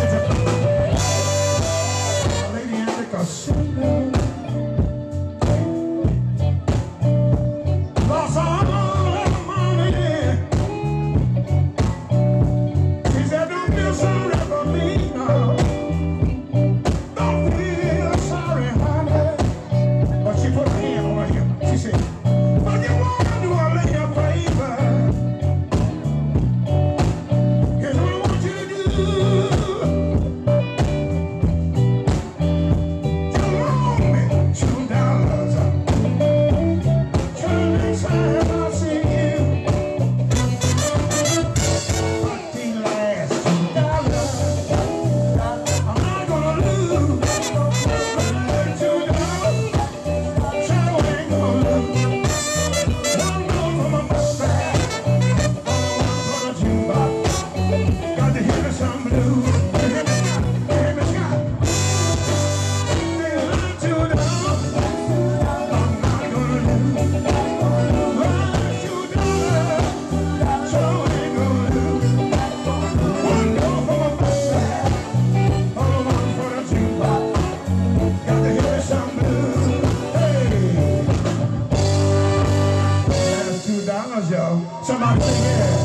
Thank you. Say yeah.